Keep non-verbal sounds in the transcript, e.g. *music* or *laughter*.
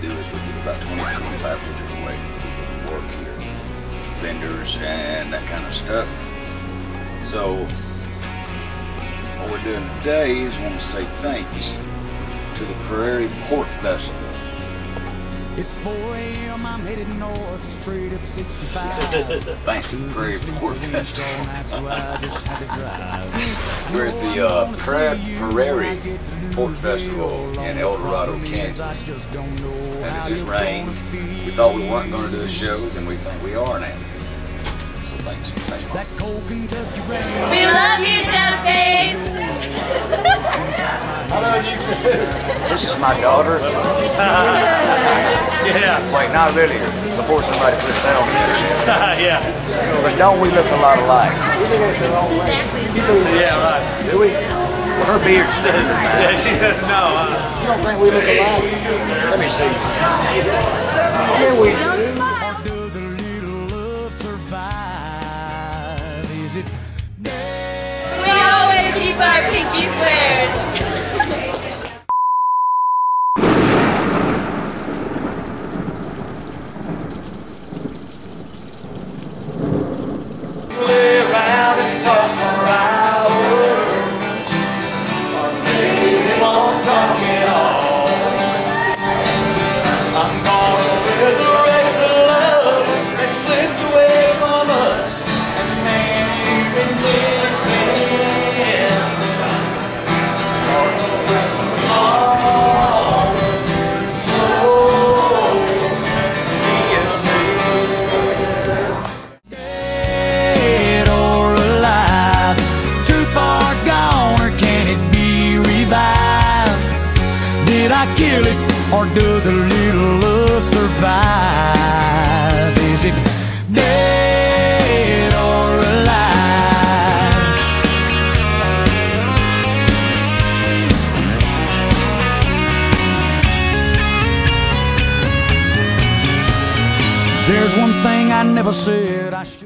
do is we give about 20 to 25 pictures away who work here, vendors and that kind of stuff. So what we're doing today is want to say thanks to the Prairie Port Festival. It's 4 a.m. I'm headed north, straight up 65. *laughs* Thanks to the Prairie Port Festival. That's why I just had to drive. *laughs* We're at the uh, pra- Prairie Port Festival in El Dorado, Kansas. And it just rained. We thought we weren't going to do the show, and we think we are now. So thanks. Thanks, Mom. That cold Kentucky rain. We love you, Jeff Bates. *laughs* This is my daughter. Yeah, Wait, not really. Before somebody puts that on the *laughs* yeah, But don't we look a lot alike? yeah, right. Do we? Well, her beard's *laughs* thicker than. Yeah, she says no. Huh? You don't think we look alike? Let me see. Yeah, we Did I kill it, or does a little love survive? Is it dead or alive? There's one thing I never said I should.